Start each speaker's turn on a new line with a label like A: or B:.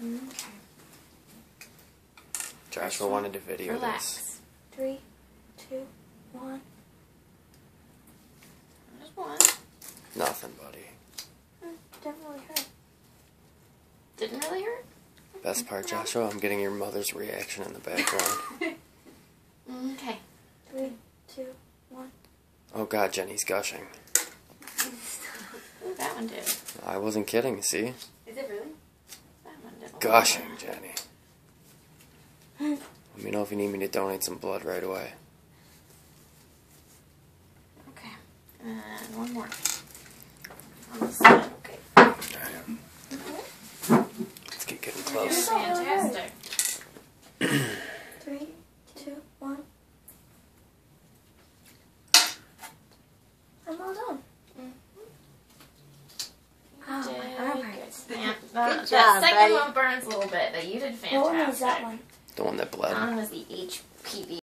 A: Okay.
B: Joshua wanted to video this.
A: Relax.
C: Three, two, one.
A: Just one.
B: Nothing, buddy.
C: Mm, Didn't really hurt.
A: Didn't really hurt.
B: Best part, Joshua, I'm getting your mother's reaction in the background.
A: Okay.
C: Three, two, one.
B: oh god, Jenny's gushing.
A: That one did.
B: I wasn't kidding, see?
A: Is it really? That one did.
B: Gushing, Jenny. Let me know if you need me to donate some blood right away.
A: Okay. And one more. On this side. Okay.
B: Let's get getting
A: You're
B: close.
A: fantastic.
C: Three, two, one. I'm all done. Oh,
A: Did
C: my arm
A: good.
C: hurts.
A: Yeah, the,
D: Good uh,
A: the
D: job,
A: second
D: buddy.
A: one burns a little bit, but you did fantastic.
C: What one is that one?
B: The one that bled.
A: That one was the HPV